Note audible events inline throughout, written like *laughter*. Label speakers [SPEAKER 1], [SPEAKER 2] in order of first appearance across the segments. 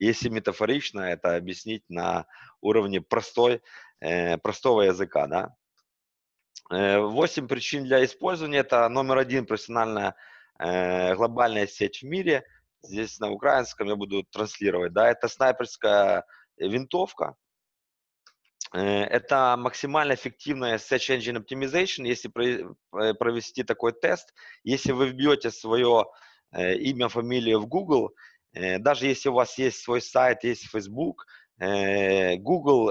[SPEAKER 1] если метафорично это объяснить на уровне простой, э, простого языка, да. Э, восемь причин для использования. Это номер один профессиональная э, глобальная сеть в мире. Здесь на украинском я буду транслировать. Да, это снайперская винтовка. Это максимально эффективная Search Engine Optimization, если провести такой тест. Если вы вбьете свое имя, фамилию в Google, даже если у вас есть свой сайт, есть Facebook, Google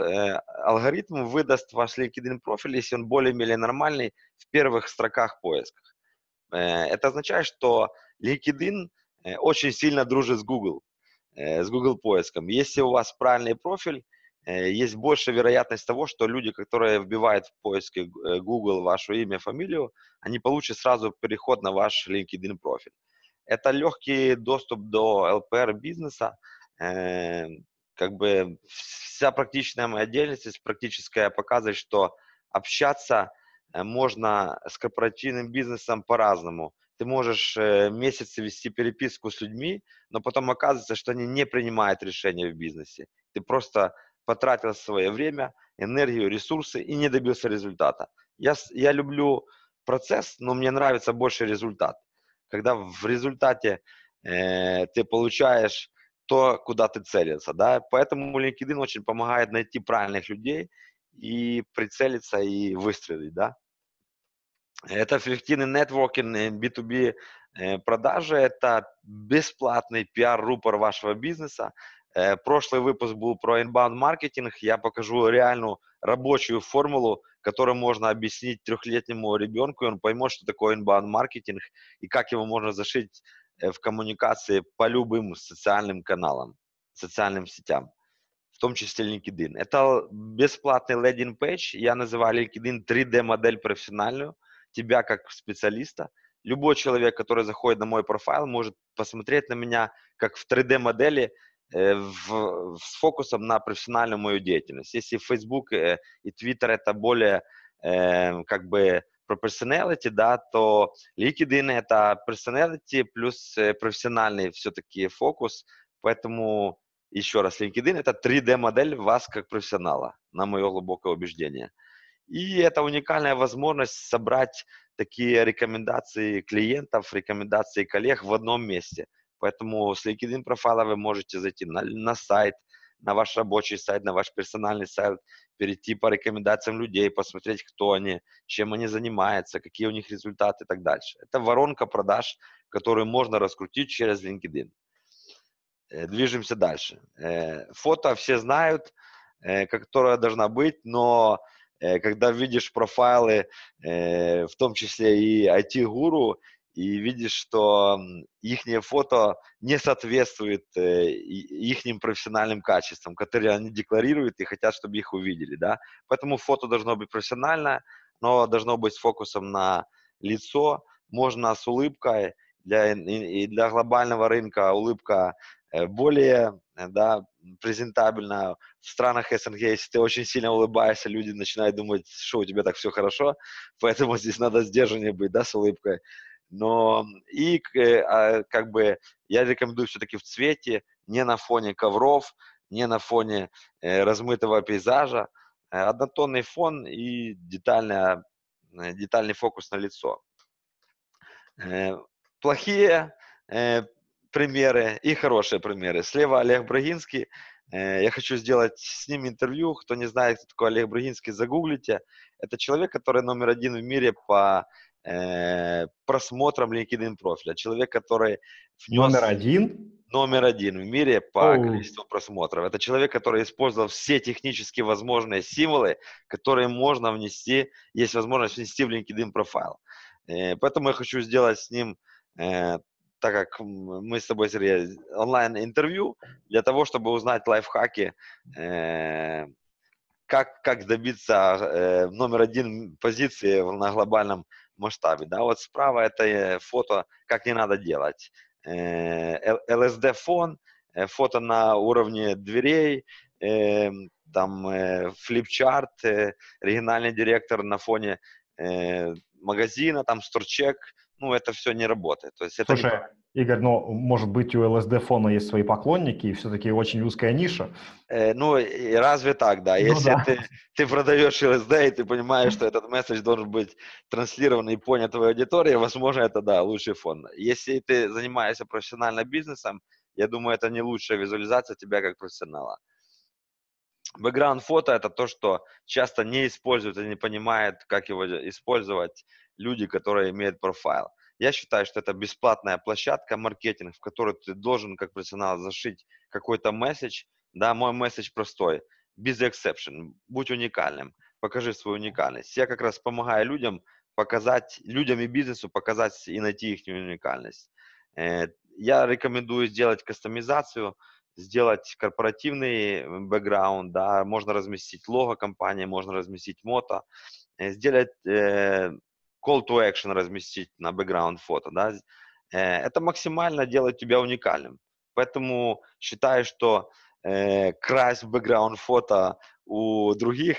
[SPEAKER 1] алгоритм выдаст ваш LinkedIn профиль, если он более-менее нормальный в первых строках поисках. Это означает, что LinkedIn очень сильно дружит с Google, с Google поиском. Если у вас правильный профиль, есть большая вероятность того, что люди, которые вбивают в поиске Google ваше имя, фамилию, они получат сразу переход на ваш LinkedIn профиль. Это легкий доступ до LPR бизнеса, как бы вся практичная моя деятельность, практическая, показывает, что общаться э, можно с корпоративным бизнесом по-разному. Ты можешь э, месяцы вести переписку с людьми, но потом оказывается, что они не принимают решения в бизнесе. Ты просто потратил свое время, энергию, ресурсы и не добился результата. Я, я люблю процесс, но мне нравится больше результат. Когда в результате э, ты получаешь то, куда ты целился, да, поэтому LinkedIn очень помогает найти правильных людей и прицелиться и выстрелить, да. Это эффективный нетворкинг, B2B э, продажи, это бесплатный пиар-рупор вашего бизнеса. Э, прошлый выпуск был про inbound маркетинг, я покажу реальную рабочую формулу, которую можно объяснить трехлетнему ребенку, и он поймет, что такое inbound маркетинг и как его можно зашить Э, в коммуникации по любым социальным каналам, социальным сетям, в том числе LinkedIn. Это бесплатный лендинг-пейдж, я называю LinkedIn 3D-модель профессиональную, тебя как специалиста. Любой человек, который заходит на мой профайл, может посмотреть на меня как в 3D-модели э, в, с фокусом на профессиональную мою деятельность. Если Facebook э, и Twitter это более э, как бы про personality, да, то LinkedIn это personality плюс э, профессиональный все-таки фокус, поэтому еще раз, LinkedIn это 3D-модель вас как профессионала, на мое глубокое убеждение. И это уникальная возможность собрать такие рекомендации клиентов, рекомендации коллег в одном месте. Поэтому с LinkedIn профайла вы можете зайти на, на сайт, на ваш рабочий сайт, на ваш персональный сайт, перейти по рекомендациям людей, посмотреть, кто они, чем они занимаются, какие у них результаты и так дальше. Это воронка продаж, которую можно раскрутить через LinkedIn. Э, движемся дальше. Э, фото все знают, э, которая должна быть, но когда видишь профайлы, в том числе и IT-гуру, и видишь, что их фото не соответствует э, их профессиональным качествам, которые они декларируют и хотят, чтобы их увидели, да. Поэтому фото должно быть профессиональное, но должно быть с фокусом на лицо, можно с улыбкой, для, и для глобального рынка улыбка э, более да, презентабельная. В странах СНГ, если ты очень сильно улыбаешься, люди начинают думать, что у тебя так все хорошо, поэтому *laughs* здесь надо сдержаннее быть, да, с улыбкой но и э, а, как бы я рекомендую все-таки в цвете, не на фоне ковров, не на фоне э, размытого пейзажа, э, однотонный фон и детальная, детальный фокус на лицо. Плохие примеры и хорошие примеры. Слева Олег Брагинский. Я хочу сделать с ним интервью. Кто не знает, кто такой Олег Брагинский, загуглите. Это человек, который номер один в мире по э, просмотром LinkedIn профиля. Человек, который
[SPEAKER 2] внес... Номер один?
[SPEAKER 1] Номер один в мире по Оу. количеству просмотров. Это человек, который использовал все технически возможные символы, которые можно внести, есть возможность внести в LinkedIn профайл. Э, поэтому я хочу сделать с ним э, так как мы с тобой, Сергей, онлайн-интервью, для того, чтобы узнать лайфхаки, э, как, как добиться э, номер один позиции на глобальном масштабе. Да? Вот справа это э, фото, как не надо делать. LSD-фон, э, фото на уровне дверей, эм, там флипчарт, региональный директор на фоне магазина, там сторчек, ну, это все не работает. То есть это
[SPEAKER 2] Слушай,
[SPEAKER 1] не...
[SPEAKER 2] Игорь, но, может быть, у ЛСД фона есть свои поклонники, и все-таки очень узкая ниша.
[SPEAKER 1] Э, ну, и разве так, да.
[SPEAKER 2] Ну
[SPEAKER 1] Если
[SPEAKER 2] да.
[SPEAKER 1] ты, ты продаешь ЛСД, и ты понимаешь, что этот месседж должен быть транслирован и понят твоей аудиторией, возможно, это, да, лучший фон. Если ты занимаешься профессионально бизнесом, я думаю, это не лучшая визуализация тебя как профессионала. Бэкграунд фото – это то, что часто не используют и не понимают, как его использовать люди, которые имеют профайл. Я считаю, что это бесплатная площадка, маркетинг, в которой ты должен как профессионал зашить какой-то месседж. Да, мой месседж простой. Без exception. Будь уникальным. Покажи свою уникальность. Я как раз помогаю людям показать, людям и бизнесу показать и найти их уникальность. Э, я рекомендую сделать кастомизацию, сделать корпоративный бэкграунд, да, можно разместить лого компании, можно разместить мото, э, сделать э, call to action разместить на бэкграунд фото, да, э, это максимально делает тебя уникальным. Поэтому считаю, что э, красть бэкграунд фото у других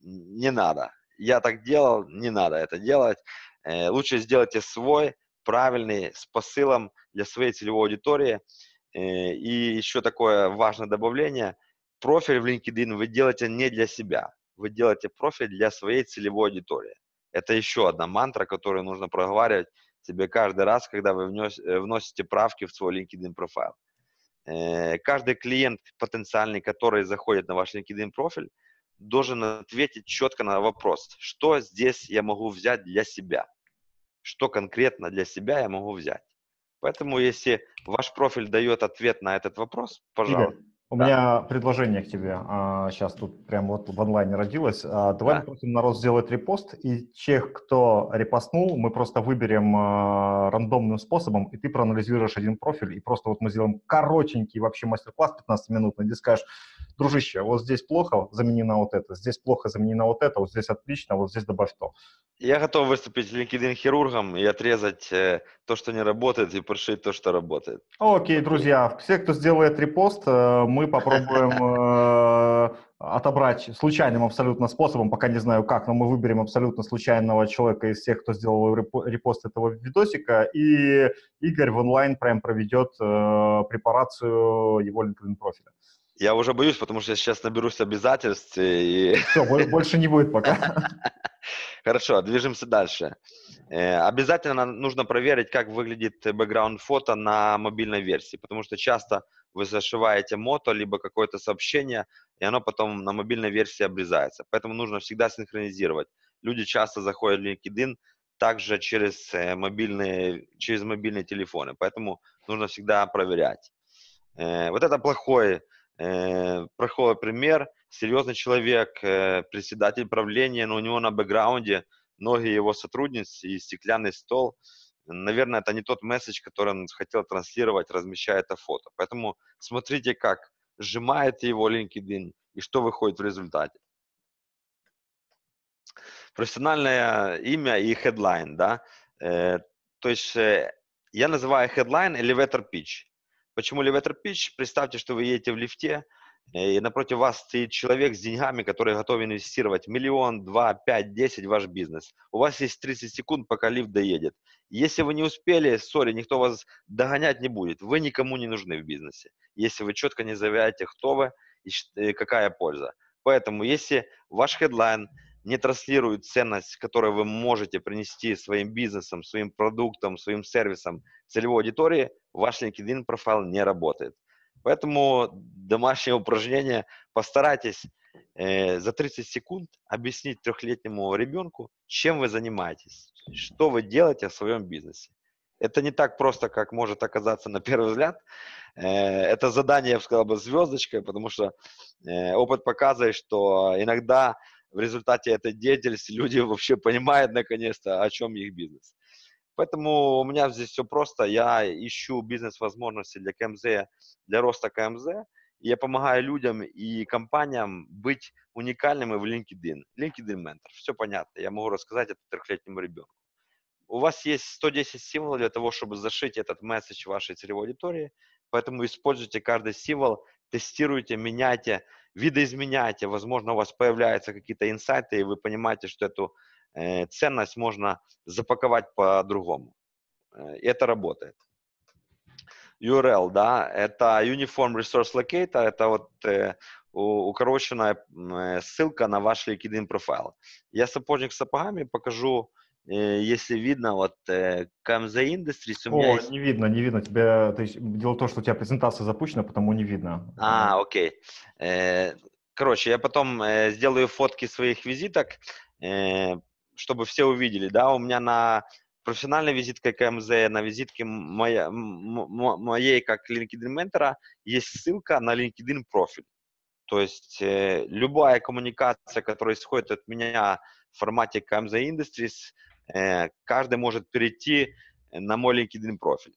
[SPEAKER 1] не надо. Я так делал, не надо это делать. Э, лучше сделайте свой, правильный, с посылом для своей целевой аудитории. Э, и еще такое важное добавление. Профиль в LinkedIn вы делаете не для себя. Вы делаете профиль для своей целевой аудитории. Это еще одна мантра, которую нужно проговаривать себе каждый раз, когда вы внес, э, вносите правки в свой LinkedIn профайл. Э, каждый клиент потенциальный, который заходит на ваш LinkedIn профиль, должен ответить четко на вопрос, что здесь я могу взять для себя, что конкретно для себя я могу взять. Поэтому, если ваш профиль дает ответ на этот вопрос, пожалуйста.
[SPEAKER 2] Игорь, у да. меня предложение к тебе. А, сейчас тут прямо вот в онлайне родилось. А, давай да. попросим народ сделать репост, и тех, кто репостнул, мы просто выберем а, рандомным способом, и ты проанализируешь один профиль, и просто вот мы сделаем коротенький вообще мастер-класс 15 минут, где скажешь, дружище, вот здесь плохо, замени на вот это, здесь плохо, замени на вот это, вот здесь отлично, вот здесь добавь то.
[SPEAKER 1] Я готов выступить LinkedIn хирургом и отрезать э, то, что не работает, и прошить то, что работает.
[SPEAKER 2] Окей, друзья, все, кто сделает репост, э, мы попробуем *laughs* э, отобрать случайным абсолютно способом, пока не знаю как, но мы выберем абсолютно случайного человека из всех, кто сделал репост этого видосика, и Игорь в онлайн прям проведет препарацию его LinkedIn профиля.
[SPEAKER 1] Я уже боюсь, потому что я сейчас наберусь обязательств. И... *laughs*
[SPEAKER 2] Все, больше не будет пока. *laughs*
[SPEAKER 1] Хорошо, движемся дальше. Э, обязательно нужно проверить, как выглядит бэкграунд фото на мобильной версии, потому что часто вы зашиваете мото, либо какое-то сообщение, и оно потом на мобильной версии обрезается. Поэтому нужно всегда синхронизировать. Люди часто заходят в LinkedIn также через э, мобильные, через мобильные телефоны, поэтому нужно всегда проверять. Э, вот это плохой э, проходит пример, серьезный человек, э, председатель правления, но у него на бэкграунде ноги его сотрудниц и стеклянный стол. Наверное, это не тот месседж, который он хотел транслировать, размещая это фото. Поэтому смотрите, как сжимает его LinkedIn и что выходит в результате. Профессиональное имя и headline, да. Э, то есть э, я называю headline elevator pitch. Почему elevator pitch? Представьте, что вы едете в лифте, и напротив вас стоит человек с деньгами, который готов инвестировать миллион, два, пять, десять в ваш бизнес. У вас есть 30 секунд, пока лифт доедет. Если вы не успели, сори, никто вас догонять не будет. Вы никому не нужны в бизнесе, если вы четко не заявляете, кто вы и какая польза. Поэтому, если ваш хедлайн не транслирует ценность, которую вы можете принести своим бизнесом, своим продуктом, своим сервисом целевой аудитории, ваш LinkedIn профайл не работает. Поэтому домашнее упражнение постарайтесь э, за 30 секунд объяснить трехлетнему ребенку, чем вы занимаетесь, что вы делаете в своем бизнесе. Это не так просто, как может оказаться на первый взгляд. Э, это задание, я бы сказал, бы звездочкой, потому что э, опыт показывает, что иногда в результате этой деятельности люди *laughs* вообще понимают наконец-то, о чем их бизнес. Поэтому у меня здесь все просто. Я ищу бизнес-возможности для КМЗ, для роста КМЗ. Я помогаю людям и компаниям быть уникальными в LinkedIn. LinkedIn Mentor. Все понятно. Я могу рассказать это трехлетнему ребенку. У вас есть 110 символов для того, чтобы зашить этот месседж вашей целевой аудитории. Поэтому используйте каждый символ, тестируйте, меняйте, видоизменяйте. Возможно, у вас появляются какие-то инсайты, и вы понимаете, что эту э, ценность можно запаковать по-другому. Э, это работает. URL, да, это Uniform Resource Locator, это вот э, укороченная э, ссылка на ваш LinkedIn профайл. Я сапожник с сапогами, покажу, если видно, вот э, KMZ Industries
[SPEAKER 2] у меня О, есть... не видно, не видно. Тебя, то есть, дело в том, что у тебя презентация запущена, потому не видно.
[SPEAKER 1] А, окей. Э, короче, я потом э, сделаю фотки своих визиток, э, чтобы все увидели, да, у меня на профессиональной визитке КМЗ, на визитке моя, моей как LinkedIn ментора есть ссылка на LinkedIn профиль. То есть э, любая коммуникация, которая исходит от меня в формате KMZ Industries, э, каждый может перейти на мой LinkedIn профиль.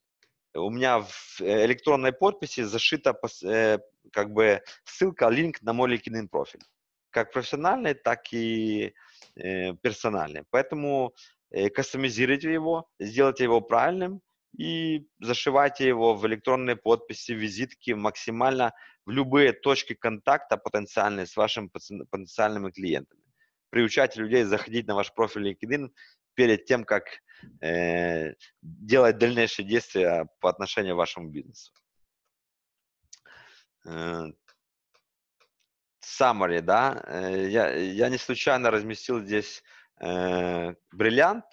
[SPEAKER 1] У меня в электронной подписи зашита э, как бы ссылка, линк на мой LinkedIn профиль. Как профессиональный, так и э, персональный. Поэтому э, кастомизируйте его, сделайте его правильным и зашивайте его в электронные подписи, визитки максимально в любые точки контакта потенциальные с вашими потенциальными клиентами. Приучайте людей заходить на ваш профиль LinkedIn перед тем, как э, делать дальнейшие действия по отношению к вашему бизнесу. Э, summary, да, э, я, я не случайно разместил здесь э, бриллиант.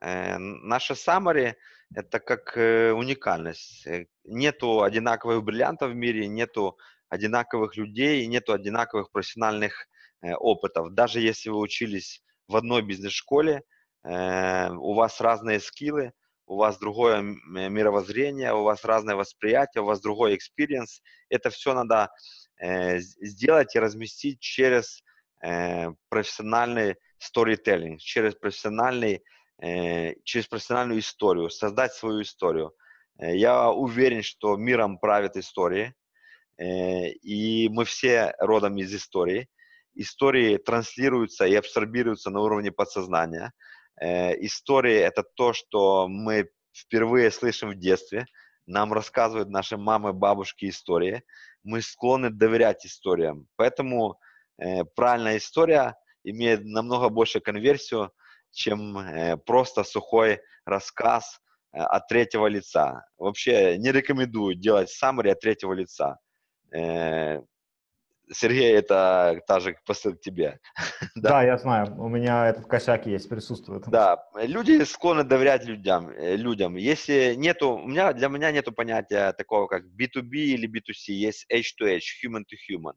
[SPEAKER 1] Э, наша summary – это как э, уникальность. Э, нету одинаковых бриллиантов в мире, нету одинаковых людей, нету одинаковых профессиональных э, опытов. Даже если вы учились в одной бизнес-школе, у вас разные скиллы, у вас другое мировоззрение, у вас разное восприятие, у вас другой experience. Это все надо э, сделать и разместить через э, профессиональный storytelling, через профессиональный, э, через профессиональную историю, создать свою историю. Э, я уверен, что миром правят истории. Э, и мы все родом из истории. Истории транслируются и абсорбируются на уровне подсознания. Э, истории – это то, что мы впервые слышим в детстве. Нам рассказывают наши мамы, бабушки истории. Мы склонны доверять историям. Поэтому э, правильная история имеет намного больше конверсию, чем просто сухой рассказ от третьего лица. Вообще не рекомендую делать summary от третьего лица. Э, Сергей, это та же посыл к тебе. *laughs*
[SPEAKER 2] да. да, я знаю, у меня этот косяк есть, присутствует.
[SPEAKER 1] Да, люди склонны доверять людям. Э, людям. Если нету, у меня, для меня нету понятия такого, как B2B или B2C, есть H2H, human to human.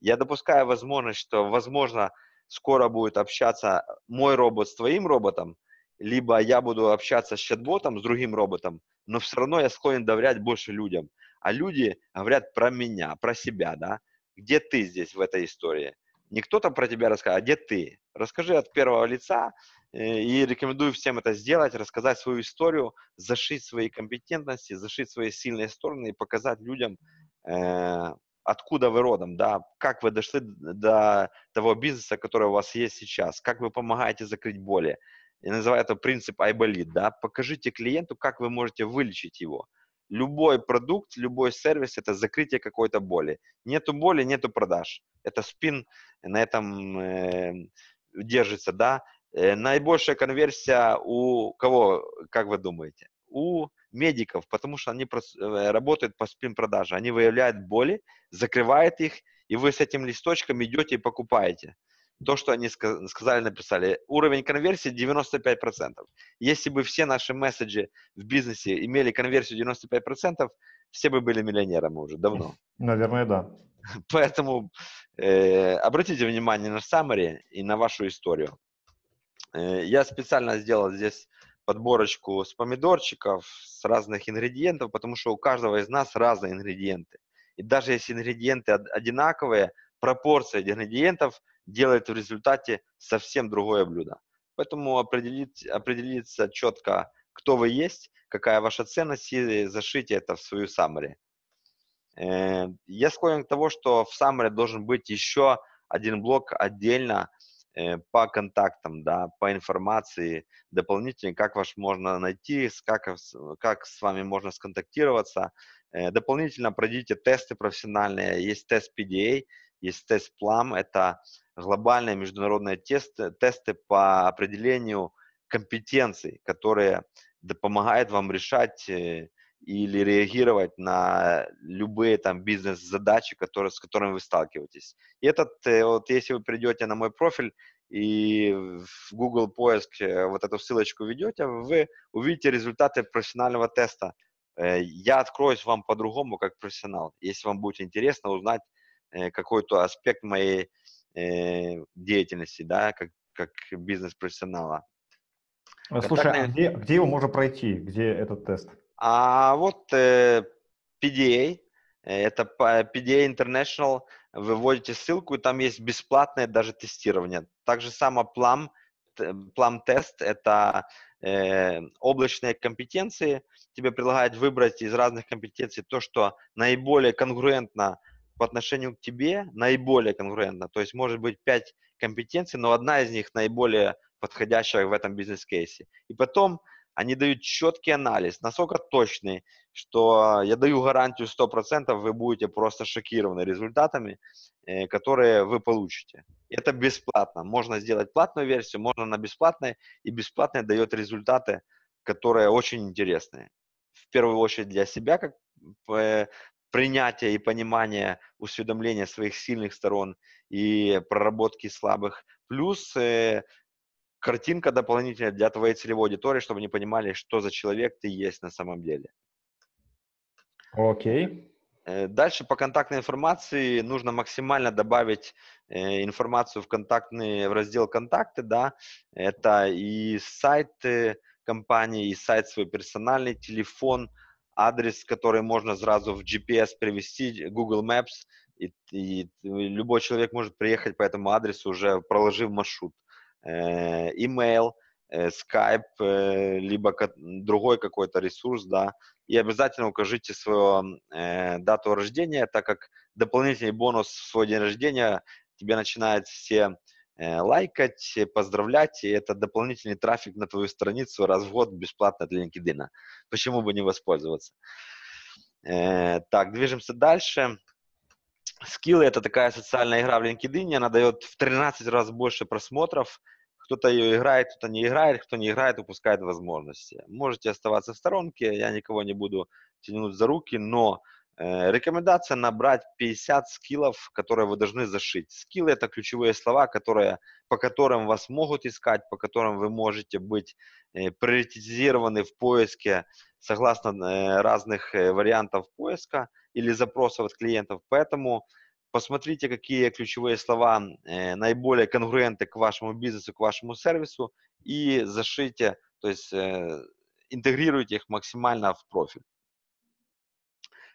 [SPEAKER 1] Я допускаю возможность, что, возможно, скоро будет общаться мой робот с твоим роботом, либо я буду общаться с чат-ботом, с другим роботом, но все равно я склонен доверять больше людям а люди говорят про меня, про себя, да, где ты здесь в этой истории. Не кто-то про тебя рассказывает, а где ты. Расскажи от первого лица, э, и рекомендую всем это сделать, рассказать свою историю, зашить свои компетентности, зашить свои сильные стороны и показать людям, э, откуда вы родом, да, как вы дошли до того бизнеса, который у вас есть сейчас, как вы помогаете закрыть боли. Я называю это принцип айболит, да, покажите клиенту, как вы можете вылечить его любой продукт, любой сервис – это закрытие какой-то боли. Нету боли, нету продаж. Это спин на этом э, держится, да. Э, наибольшая конверсия у кого, как вы думаете? У медиков, потому что они э, работают по спин-продаже. Они выявляют боли, закрывают их, и вы с этим листочком идете и покупаете то, что они сказали, написали. Уровень конверсии 95%. Если бы все наши месседжи в бизнесе имели конверсию 95%, все бы были миллионерами уже давно. *laughs*
[SPEAKER 2] Наверное, да. *laughs*
[SPEAKER 1] Поэтому э, обратите внимание на summary и на вашу историю. Э, я специально сделал здесь подборочку с помидорчиков, с разных ингредиентов, потому что у каждого из нас разные ингредиенты. И даже если ингредиенты одинаковые, пропорция ингредиентов делает в результате совсем другое блюдо. Поэтому определить, определиться четко, кто вы есть, какая ваша ценность, и зашите это в свою summary. Э, я склонен к тому, что в summary должен быть еще один блок отдельно э, по контактам, да, по информации дополнительно, как вас можно найти, как, как с вами можно сконтактироваться. Э, дополнительно пройдите тесты профессиональные, есть тест PDA, есть тест PLUM, это глобальные международные тесты, тесты по определению компетенций, которые помогают вам решать э, или реагировать на любые там бизнес-задачи, которые, с которыми вы сталкиваетесь. И этот, э, вот если вы придете на мой профиль и в Google поиск э, вот эту ссылочку ведете, вы увидите результаты профессионального теста. Я откроюсь вам по-другому, как профессионал, если вам будет интересно узнать какой-то аспект моей деятельности, да, как, как бизнес-профессионала.
[SPEAKER 2] Слушай, Контактные... а где, где его можно пройти, где этот тест?
[SPEAKER 1] А вот э, PDA, это PDA International, вы вводите ссылку, и там есть бесплатное даже тестирование. Также само Plum, Plum тест, это э, облачные компетенции. Тебе предлагают выбрать из разных компетенций то, что наиболее конгруентно по отношению к тебе, наиболее конгруентно. То есть может быть 5 компетенций, но одна из них наиболее подходящая в этом бизнес-кейсе. И потом они дают четкий анализ, насколько точный, что я даю гарантию 100%, вы будете просто шокированы результатами, э, которые вы получите. Это бесплатно. Можно сделать платную версию, можно на бесплатной, и бесплатная дает результаты, которые очень интересные. В первую очередь для себя, как э, принятие и понимание, усведомления своих сильных сторон и проработки слабых. Плюс э, картинка дополнительная для твоей целевой аудитории, чтобы они понимали, что за человек ты есть на самом деле.
[SPEAKER 2] Окей. Okay.
[SPEAKER 1] Э, дальше по контактной информации нужно максимально добавить э, информацию в контактный в раздел контакты, да, это и сайт компании, и сайт свой персональный, телефон, адрес, который можно сразу в GPS привести, Google Maps, и, и любой человек может приехать по этому адресу уже проложив маршрут. Э, email, э, Skype, э, либо другой какой-то ресурс, да, и обязательно укажите свою дату рождения, так как дополнительный бонус в свой день рождения тебе начинают все лайкать, поздравлять, и это дополнительный трафик на твою страницу раз в год бесплатно для LinkedIn. Почему бы не воспользоваться? Так, движемся дальше. Скиллы — это такая социальная игра в LinkedIn, она дает в 13 раз больше просмотров. Кто-то ее играет, кто-то не играет, кто не играет, упускает возможности. Можете оставаться в сторонке, я никого не буду тянуть за руки, но э, рекомендация набрать 50 скиллов, которые вы должны зашить. Скиллы — это ключевые слова, которые, по которым вас могут искать, по которым вы можете быть э, приоритизированы в поиске согласно э, разных э, вариантов поиска – или запросов от клиентов. Поэтому посмотрите, какие ключевые слова э, наиболее конгруенты к вашему бизнесу, к вашему сервису и зашите, то есть э, интегрируйте их максимально в профиль.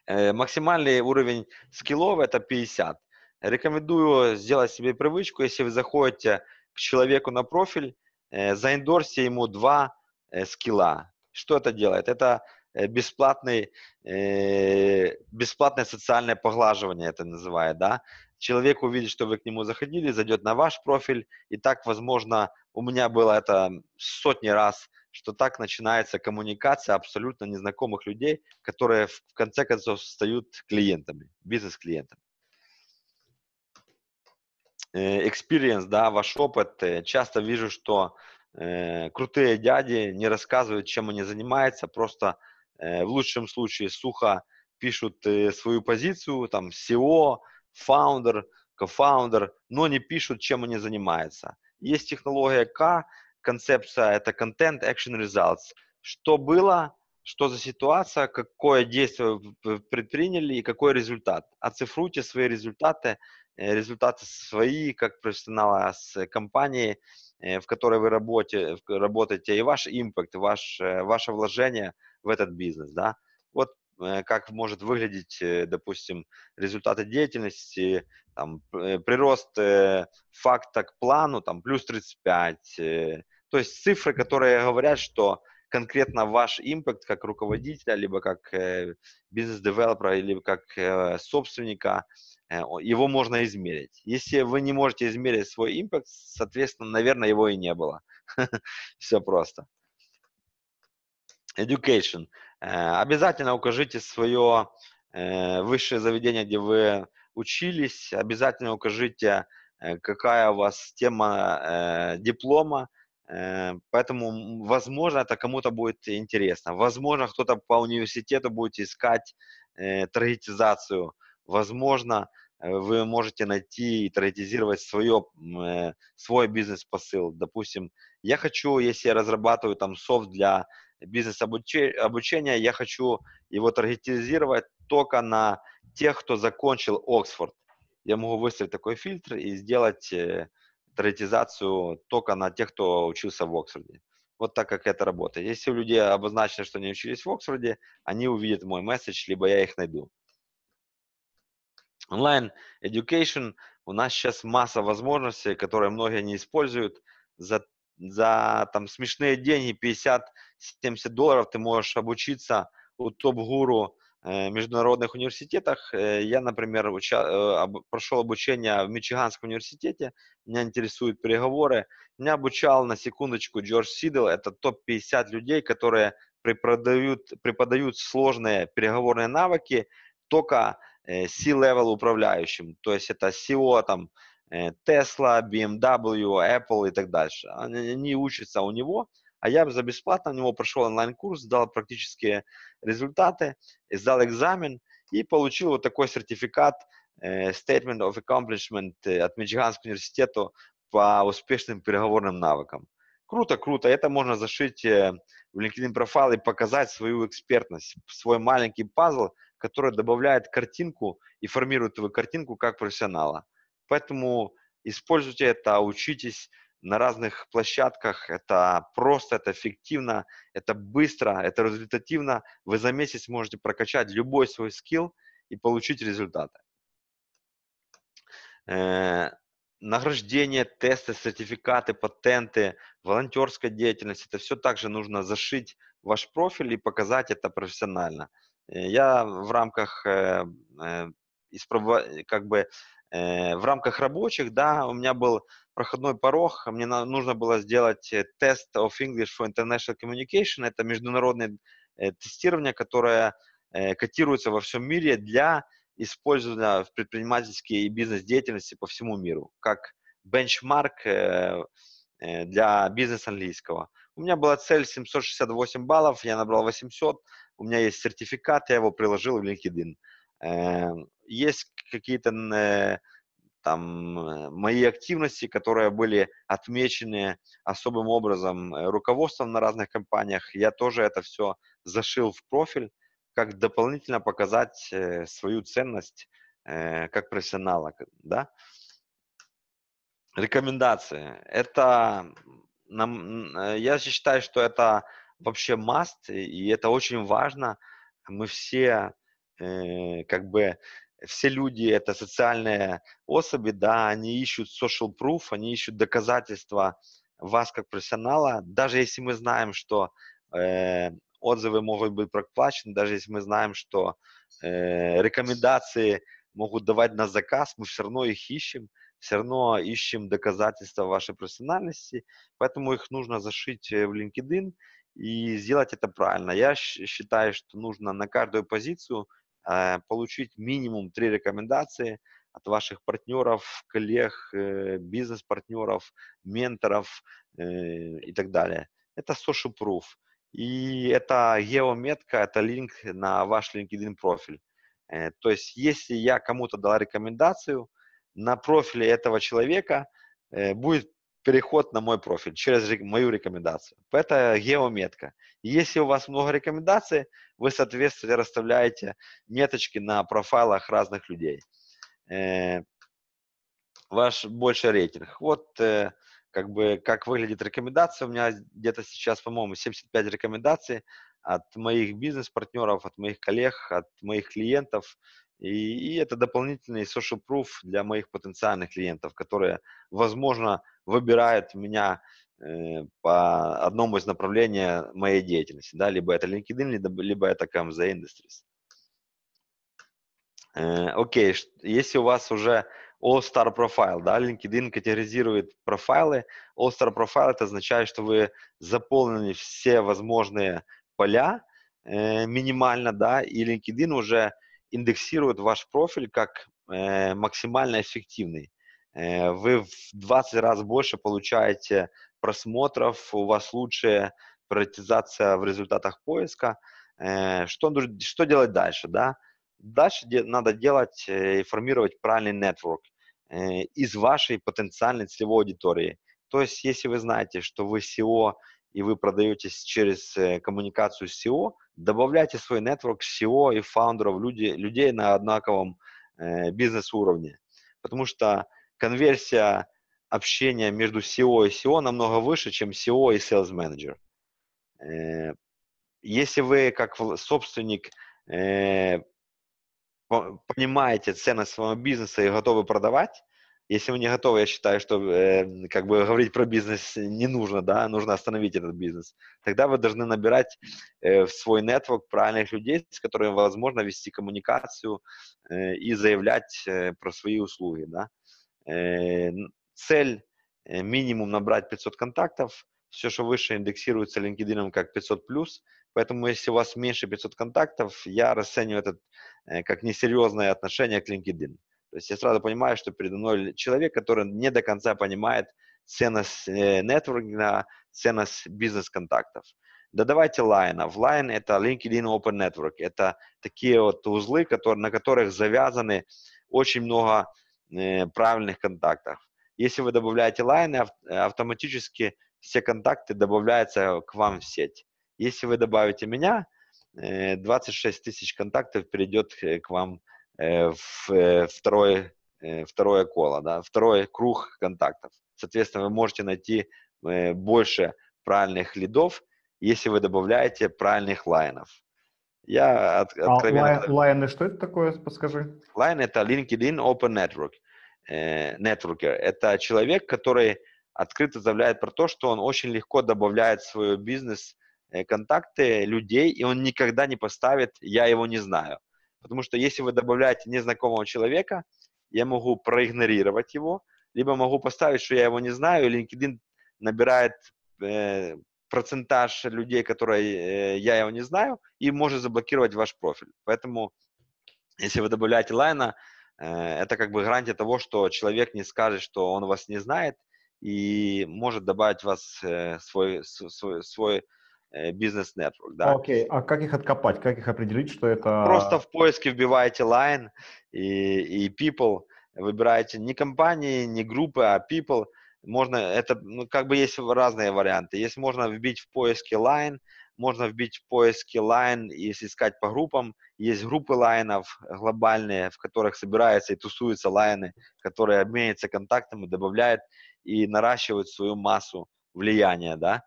[SPEAKER 1] Э, максимальный уровень скиллов это 50. Рекомендую сделать себе привычку, если вы заходите к человеку на профиль, э, заиндорсите ему два э, скилла. Что это делает? Это бесплатный, бесплатное социальное поглаживание это называют, да. Человек увидит, что вы к нему заходили, зайдет на ваш профиль, и так, возможно, у меня было это сотни раз, что так начинается коммуникация абсолютно незнакомых людей, которые в конце концов стают клиентами, бизнес-клиентами. Э, experience, да, ваш опыт. Часто вижу, что э, крутые дяди не рассказывают, чем они занимаются, просто Э, в лучшем случае сухо пишут э, свою позицию, там SEO, founder, co-founder, но не пишут, чем они занимаются. Есть технология K, концепция это Content Action Results. Что было, что за ситуация, какое действие предприняли и какой результат. Оцифруйте свои результаты, э, результаты свои, как профессионала с компанией, в которой вы работаете, работаете и ваш импакт, ваш, ваше вложение – в этот бизнес, да. Вот э, как может выглядеть, э, допустим, результаты деятельности, там, э, прирост факта к плану, там, плюс 35, то есть цифры, которые говорят, что конкретно ваш импакт как руководителя, либо как бизнес-девелопера, или как собственника, его можно измерить. Если вы не можете измерить свой импакт, соответственно, наверное, его и не было. *laughs* Все просто. Education. Э, обязательно укажите свое э, высшее заведение, где вы учились. Обязательно укажите, э, какая у вас тема диплома. Э, поэтому, возможно, это кому-то будет интересно. Возможно, кто-то по университету будет искать э, таргетизацию. Возможно, э, вы можете найти и таргетизировать свое, свой бизнес-посыл. Допустим, я хочу, если я разрабатываю там софт для бизнес-обучения, я хочу его таргетизировать только на тех, кто закончил Оксфорд. Я могу выставить такой фильтр и сделать таргетизацию только на тех, кто учился в Оксфорде. Вот так как это работает. Если у людей обозначено, что они учились в Оксфорде, они увидят мой месседж, либо я их найду. Онлайн education у нас сейчас масса возможностей, которые многие не используют. За, за там смешные деньги, 50-70 долларов ты можешь обучиться у топ-гуру международных университетах. Э, я, например, уча- э, прошел обучение в Мичиганском университете, меня интересуют переговоры. Меня обучал, на секундочку, Джордж Сидл, это топ-50 людей, которые преподают, преподают сложные переговорные навыки только C-level управляющим, то есть это CEO, там, Tesla, BMW, Apple и так дальше. Они учатся у него, а я за бесплатно у него прошел онлайн-курс, сдал практические результаты, сдал экзамен и получил вот такой сертификат э, Statement of Accomplishment э, от Мичиганского университета по успешным переговорным навыкам. Круто, круто. Это можно зашить э, в LinkedIn профайл и показать свою экспертность, свой маленький пазл, который добавляет картинку и формирует твою картинку как профессионала. Поэтому используйте это, учитесь, на разных площадках. Это просто, это эффективно, это быстро, это результативно. Вы за месяц можете прокачать любой свой скилл и получить результаты. Э, награждение, тесты, сертификаты, патенты, волонтерская деятельность, это все также нужно зашить в ваш профиль и показать это профессионально. Э, я в рамках э, как бы в рамках рабочих, да, у меня был проходной порог. Мне нужно было сделать э, тест of English for International Communication. Это международное э, тестирование, которое э, котируется во всем мире для использования в предпринимательской и бизнес-деятельности по всему миру, как бенчмарк для бизнеса английского. У меня была цель 768 баллов, я набрал 800, у меня есть сертификат, я его приложил в LinkedIn. Есть какие-то там э, мои активности, которые были отмечены особым образом э, руководством на разных компаниях, я тоже это все зашил в профиль, как дополнительно показать э, свою ценность как профессионала, да. Рекомендации. Это, я считаю, что это вообще must, и это очень важно. Мы все как бы все люди это социальные особи, да, они ищут social proof, они ищут доказательства вас как профессионала, даже если мы знаем, что э, отзывы могут быть проплачены, даже если мы знаем, что э, рекомендации могут давать на заказ, мы все равно их ищем, все равно ищем доказательства вашей профессиональности, поэтому их нужно зашить э, в LinkedIn и сделать это правильно. Я считаю, что нужно на каждую позицию получить минимум три рекомендации от ваших партнеров, коллег, э, бизнес-партнеров, менторов э, и так далее. Это social proof. И это геометка, это линк на ваш LinkedIn профиль. То есть, если я кому-то дал рекомендацию, на профиле этого человека будет переход на мой профиль через мою рекомендацию. Это геометка. Если у вас много рекомендаций, вы, соответственно, расставляете меточки на профайлах разных людей. Э, ваш больше рейтинг. Вот э, как бы как выглядит рекомендация. У меня где-то сейчас, по-моему, 75 рекомендаций от моих бизнес-партнеров, от моих коллег, от моих клиентов. И, и это дополнительный social proof для моих потенциальных клиентов, которые, возможно, выбирают меня э, по одному из направлений моей деятельности, да, либо это LinkedIn, либо, либо это KMZ Industries. Э, окей, если у вас уже All-Star Profile, да, LinkedIn категоризирует профайлы. All-Star Profile это означает, что вы заполнили все возможные поля э, минимально, да, и LinkedIn уже индексирует ваш профиль как э, максимально эффективный. Э, вы в 20 раз больше получаете просмотров, у вас лучшая приоритизация в результатах поиска. Э, что, что делать дальше, да? Дальше де, надо делать э, и формировать правильный нетворк э, из вашей потенциальной целевой аудитории. То есть, если вы знаете, что вы SEO и вы продаетесь через коммуникацию с SEO, добавляйте свой нетворк SEO и фаундеров, люди, людей на одинаковом бизнес-уровне. Потому что конверсия общения между SEO и SEO намного выше, чем SEO и Sales Manager. Если вы как собственник э, понимаете ценность своего бизнеса и готовы продавать, если вы не готовы, я считаю, что э, как бы говорить про бизнес не нужно, да, нужно остановить этот бизнес. Тогда вы должны набирать э, в свой нетворк правильных людей, с которыми возможно вести коммуникацию э, и заявлять э, про свои услуги, да. Э, цель э, минимум набрать 500 контактов, все, что выше индексируется LinkedIn как 500+, Поэтому, если у вас меньше 500 контактов, я расцениваю это э, как несерьезное отношение к LinkedIn. То есть я сразу понимаю, что передо мной человек, который не до конца понимает ценность э, нетворкинга, ценность бизнес-контактов. Да давайте лайнов. Line – это LinkedIn Open Network. Это такие вот узлы, которые, на которых завязаны очень много э, правильных контактов. Если вы добавляете лайны, автоматически все контакты добавляются к вам в сеть. Если вы добавите меня, 26 э, тысяч контактов перейдет к вам в э, второе, второе коло, да, второй круг контактов. Соответственно, вы можете найти больше правильных лидов, если вы добавляете правильных LION ов.
[SPEAKER 2] Я от, а откровенно... А LION ы, что это такое, подскажи?
[SPEAKER 1] LION – это LinkedIn Open Network. Networker. Это человек, который открыто заявляет про то, что он очень легко добавляет в свой бизнес Э, контакты людей, и он никогда не поставит «я его не знаю». Потому что если вы добавляете незнакомого человека, я могу проигнорировать его, либо могу поставить, что я его не знаю, и LinkedIn набирает э, процентаж людей, которые э, я его не знаю, и может заблокировать ваш профиль. Поэтому, если вы добавляете лайна, э, это как бы гарантия того, что человек не скажет, что он вас не знает, и может добавить вас э, свой, свой, свой Э, бизнес-нетворк, да.
[SPEAKER 2] Окей, okay. а как их откопать, как их определить, что это...
[SPEAKER 1] Просто в поиске вбиваете line и, и people, выбираете не компании, не группы, а people. Можно, это, ну, как бы есть разные варианты. Есть можно вбить в поиске line, можно вбить в поиске line и искать по группам. Есть группы лайнов глобальные, в которых собираются и тусуются лайны, которые обменятся контактами, добавляют и наращивают свою массу влияния, да. Эм,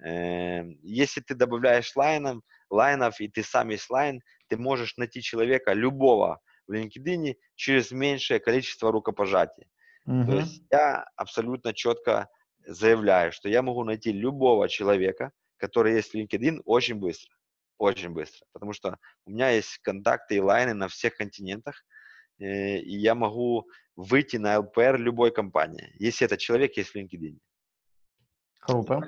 [SPEAKER 1] если ты добавляешь LION ом, LION ов, и ты сам есть LION, ты можешь найти человека, любого в LinkedIn через меньшее количество рукопожатий. Uh-huh. То есть я абсолютно четко заявляю, что я могу найти любого человека, который есть в LinkedIn очень быстро. Очень быстро. Потому что у меня есть контакты и лайны на всех континентах, э, и я могу выйти на LPR любой компании, если этот человек есть в LinkedIn.
[SPEAKER 2] Круто.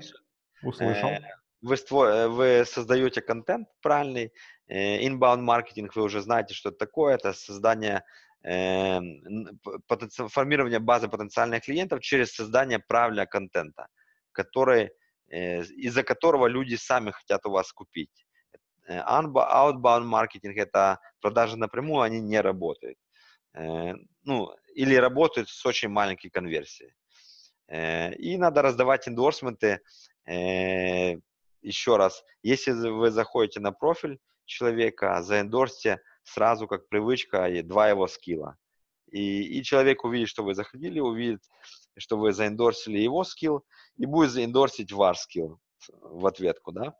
[SPEAKER 2] Услышал. Э,
[SPEAKER 1] вы, э, вы создаете контент правильный, э, inbound маркетинг, вы уже знаете, что это такое, это создание, формирование базы потенциальных клиентов через создание правильного контента, который, из-за которого люди сами хотят у вас купить. Outbound маркетинг – это продажи напрямую, они не работают. Ну, или работают с очень маленькой конверсией. И надо раздавать эндорсменты еще раз, если вы заходите на профиль человека, заэндорсьте сразу как привычка два его скилла. И, и человек увидит, что вы заходили, увидит, что вы заэндорсили его скилл, и будет заэндорсить ваш скилл в ответку, да.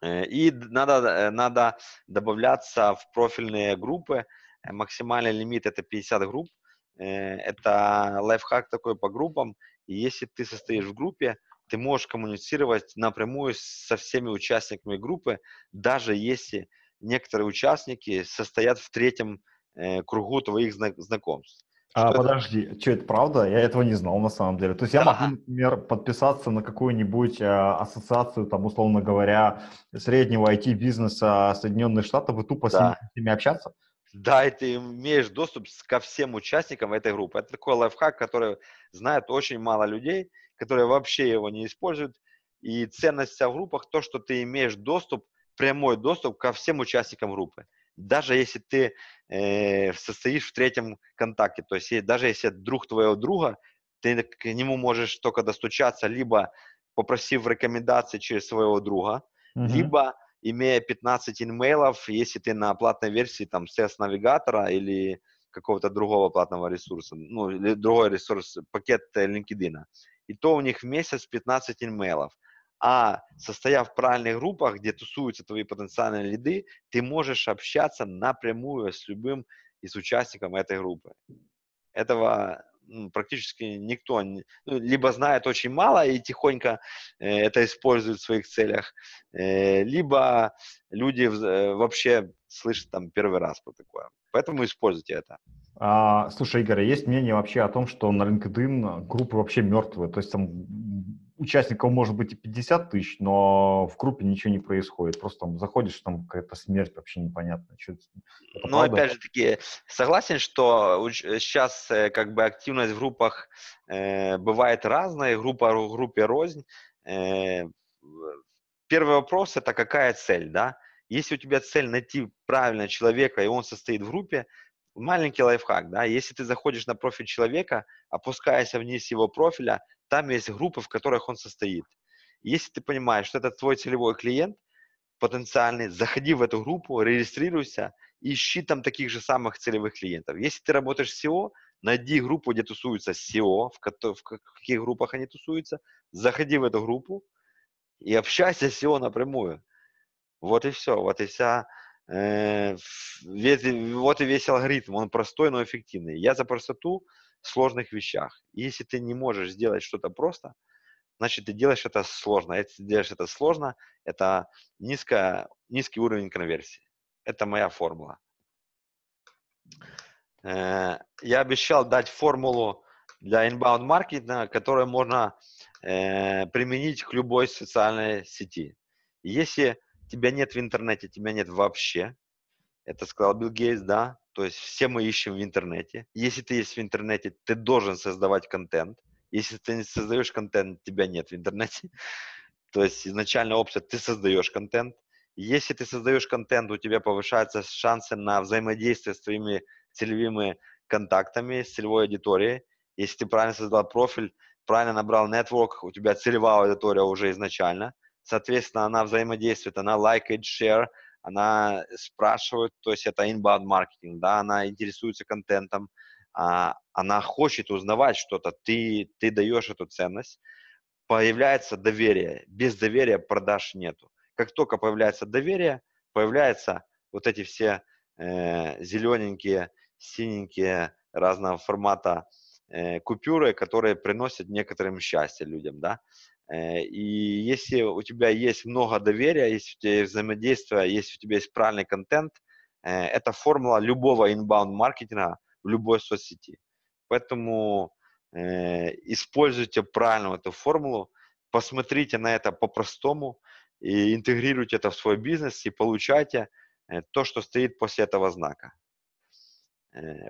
[SPEAKER 1] Э, и надо, э, надо добавляться в профильные группы. Максимальный лимит это 50 групп. Это лайфхак такой по группам. И если ты состоишь в группе, ты можешь коммуницировать напрямую со всеми участниками группы, даже если некоторые участники состоят в третьем э, кругу твоих знакомств.
[SPEAKER 2] А, что подожди, это? что это правда? Я этого не знал на самом деле. То есть я могу, например, подписаться на какую-нибудь э, ассоциацию, там, условно говоря, среднего IT-бизнеса Соединенных Штатов и тупо да. с ними общаться?
[SPEAKER 1] Да, и ты имеешь доступ ко всем участникам этой группы. Это такой лайфхак, который знает очень мало людей, которые вообще его не используют. И ценность вся в группах то, что ты имеешь доступ, прямой доступ ко всем участникам группы. Даже если ты э, состоишь в третьем контакте, то есть даже если друг твоего друга, ты к нему можешь только достучаться, либо попросив рекомендации через своего друга, mm-hmm. либо имея 15 инмейлов, если ты на платной версии там CS-навигатора или какого-то другого платного ресурса, ну, или другой ресурс, пакет LinkedIn. И то у них в месяц 15 инмейлов. А состояв в правильных группах, где тусуются твои потенциальные лиды, ты можешь общаться напрямую с любым из участников этой группы. Этого практически никто ну, либо знает очень мало и тихонько э, это использует в своих целях, э, либо люди э, вообще слышат там первый раз про такое. Поэтому используйте это.
[SPEAKER 2] А, слушай, Игорь, есть мнение вообще о том, что на LinkedIn группы вообще мертвые, то есть там участников может быть и 50 тысяч, но в группе ничего не происходит. Просто там заходишь, там какая-то смерть вообще непонятная. Что
[SPEAKER 1] это ну, опять же таки, согласен, что сейчас э, как бы активность в группах э, бывает разная, группа в группе рознь. Э, первый вопрос – это какая цель, да? Если у тебя цель найти правильного человека, и он состоит в группе, маленький лайфхак, да, если ты заходишь на профиль человека, опускаясь вниз его профиля, там есть группы, в которых он состоит. Если ты понимаешь, что это твой целевой клиент потенциальный, заходи в эту группу, регистрируйся, ищи там таких же самых целевых клиентов. Если ты работаешь с SEO, найди группу, где тусуются SEO, в, в каких группах они тусуются, заходи в эту группу и общайся с SEO напрямую. Вот и все, вот и вся, э, весь, вот и весь алгоритм, он простой, но эффективный. Я за простоту, сложных вещах. И если ты не можешь сделать что-то просто, значит, ты делаешь это сложно. Если ты делаешь это сложно, это низкая, низкий уровень конверсии. Это моя формула. Э, я обещал дать формулу для inbound маркетинга, которую можно э, применить к любой социальной сети. Если тебя нет в интернете, тебя нет вообще, это сказал Билл Гейтс, да, то есть все мы ищем в интернете. Если ты есть в интернете, ты должен создавать контент. Если ты не создаешь контент, тебя нет в интернете. *laughs* То есть изначальная опция – ты создаешь контент. Если ты создаешь контент, у тебя повышаются шансы на взаимодействие с твоими целевыми контактами, с целевой аудиторией. Если ты правильно создал профиль, правильно набрал нетворк, у тебя целевая аудитория уже изначально. Соответственно, она взаимодействует, она лайкает, share – она спрашивает, то есть это inbound маркетинг, да, она интересуется контентом, а, она хочет узнавать что-то, ты, ты даешь эту ценность, появляется доверие. Без доверия продаж нету. Как только появляется доверие, появляются вот эти все э, зелененькие, синенькие разного формата э, купюры, которые приносят некоторым счастье людям, да. Э, и если у тебя есть много доверия, если у тебя есть взаимодействие, если у тебя есть правильный контент, э, это формула любого inbound маркетинга в любой соцсети. Поэтому э, используйте правильно эту формулу, посмотрите на это по-простому и интегрируйте это в свой бизнес и получайте то, что стоит после этого знака,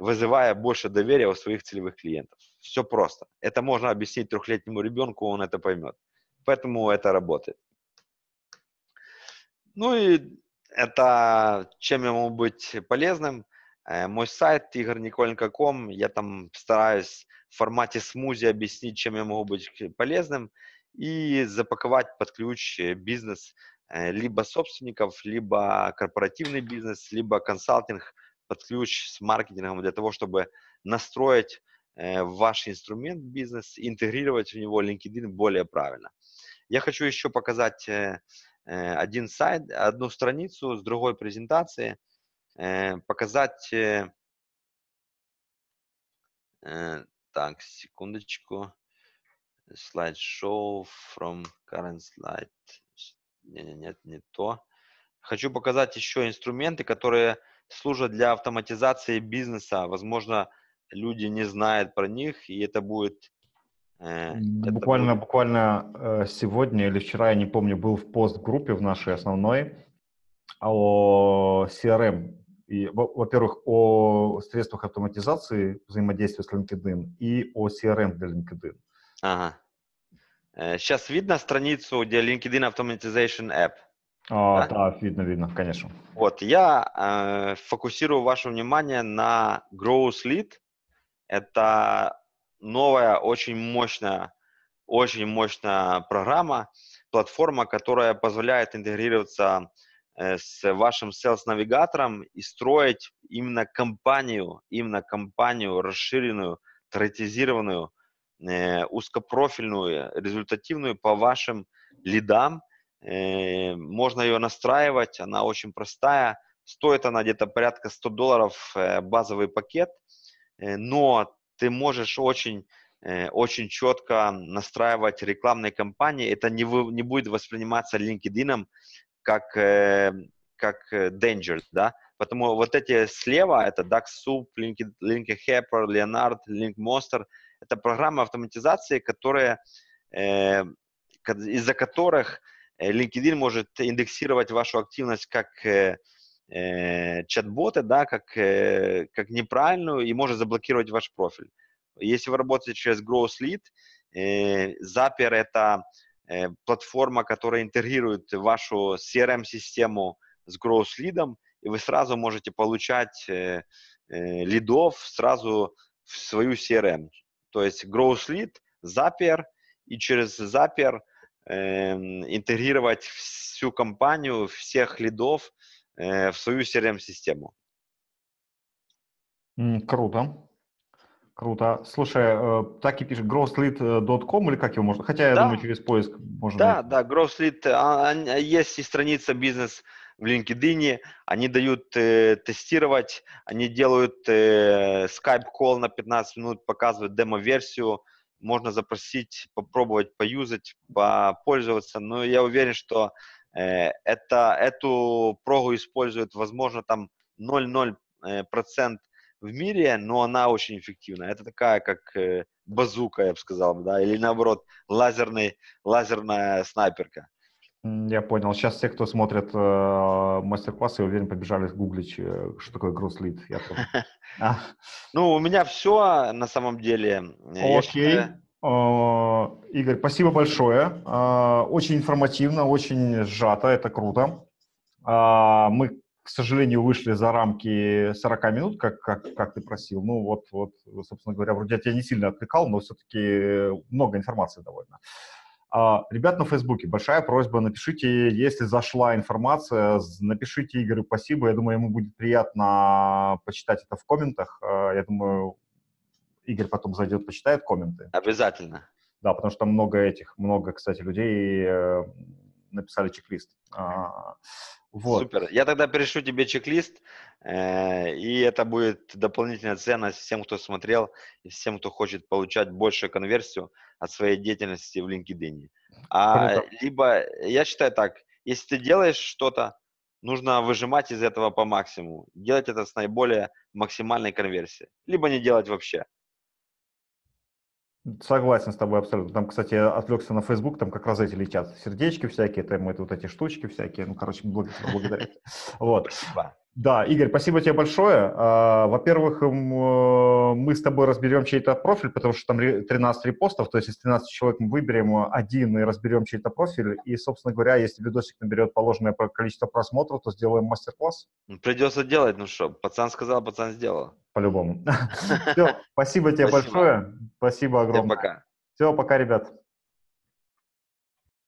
[SPEAKER 1] вызывая больше доверия у своих целевых клиентов. Все просто. Это можно объяснить трехлетнему ребенку, он это поймет. Поэтому это работает. Ну и это чем я могу быть полезным. Э, мой сайт igornikolin.com, я там стараюсь в формате смузи объяснить, чем я могу быть полезным и запаковать под ключ бизнес э, либо собственников, либо корпоративный бизнес, либо консалтинг под ключ с маркетингом для того, чтобы настроить э, ваш инструмент бизнес, интегрировать в него LinkedIn более правильно. Я хочу еще показать э, э, один сайт, одну страницу с другой презентации, э, показать... Так, секундочку. Slideshow from current slide. Нет, нет, не то. Хочу показать еще инструменты, которые служат для автоматизации бизнеса. Возможно, люди не знают про них, и это будет
[SPEAKER 2] буквально, будет... буквально э, сегодня или вчера, я не помню, был в пост-группе в нашей основной о CRM. И, во-первых, о средствах автоматизации взаимодействия с LinkedIn и о CRM для LinkedIn.
[SPEAKER 1] Ага. Сейчас видно страницу, где LinkedIn Automatization App?
[SPEAKER 2] А, да? да, видно, видно, конечно.
[SPEAKER 1] Вот, я э, фокусирую ваше внимание на Growth Lead. Это новая, очень мощная, очень мощная программа, платформа, которая позволяет интегрироваться э, с вашим sales-навигатором и строить именно компанию, именно компанию расширенную, тратизированную, э, узкопрофильную, результативную по вашим лидам, Э, можно ее настраивать, она очень простая. Стоит она где-то порядка 100 долларов базовый пакет, но ты можешь очень, очень четко настраивать рекламные кампании. Это не, вы, не будет восприниматься LinkedIn как, как danger, да, Потому вот эти слева, это DuckSoup, Linkahepper, Leonard, LinkMonster, это программы автоматизации, которые, из-за которых Э, LinkedIn может индексировать вашу активность как э, чат-боты, да, как, э, как неправильную и может заблокировать ваш профиль. Если вы работаете через Growth Lead, э, Zapier — это э, платформа, которая интегрирует вашу CRM-систему с Growth Lead, и вы сразу можете получать э, э, лидов сразу в свою CRM. То есть Growth Lead, Zapier, и через Zapier – э, интегрировать всю компанию, всех лидов в свою CRM-систему.
[SPEAKER 2] Круто. Круто. Слушай, э, так и пишет growthlead.com или как его можно? Хотя я да. думаю, через поиск можно
[SPEAKER 1] Да, да, growthlead. А, а, есть и страница бизнес в LinkedIn, они дают э, тестировать, они делают э, Skype call на 15 минут, показывают демо-версию, можно запросить, попробовать поюзать, попользоваться. Но я уверен, что э, это, эту прогу используют, возможно, там 0,0% э, в мире, но она очень эффективна. Это такая, как э, базука, я бы сказал, да, или наоборот, лазерный, лазерная снайперка.
[SPEAKER 2] Я понял. Сейчас все, кто смотрят э, мастер-классы, я уверен, побежали гуглить, э, что такое груз-лид.
[SPEAKER 1] А. *laughs* Ну, у меня все на самом деле.
[SPEAKER 2] Окей. Э, Игорь, спасибо большое. Э, очень информативно, очень сжато, это круто. Э, мы, к сожалению, вышли за рамки 40 минут, как, как, как ты просил. Ну, вот, вот, собственно говоря, вроде я тебя не сильно отвлекал, но все-таки много информации довольно. Ребят на Фейсбуке, большая просьба, напишите, если зашла информация, напишите Игорю спасибо. Я думаю, ему будет приятно почитать это в комментах. Я думаю, Игорь потом зайдет, почитает комменты.
[SPEAKER 1] Обязательно.
[SPEAKER 2] Да, потому что много этих, много, кстати, людей э, написали чек-лист. А,
[SPEAKER 1] вот. Супер. Я тогда перешлю тебе чек-лист, э, и это будет дополнительная ценность всем, кто смотрел, и всем, кто хочет получать большую конверсию от своей деятельности в LinkedIn. А либо, я считаю так, если ты делаешь что-то, нужно выжимать из этого по максимуму. Делать это с наиболее максимальной конверсией. Либо не делать вообще.
[SPEAKER 2] Согласен с тобой абсолютно. Там, кстати, я отвлекся на Facebook, там как раз эти летят сердечки всякие, там это вот эти штучки всякие. Ну, короче, благодаря. *laughs* Вот. Спасибо. Да, Игорь, спасибо тебе большое. А, во-первых, э, мы с тобой разберем чей-то профиль, потому что там 13 репостов, то есть из 13 человек мы выберем один и разберем чей-то профиль. И, собственно говоря, если видосик наберет положенное количество просмотров, то сделаем мастер-класс.
[SPEAKER 1] Придется делать, ну что, пацан сказал, пацан сделал.
[SPEAKER 2] По-любому. *laughs* Все, спасибо тебе большое. Спасибо огромное. Все, пока, ребят.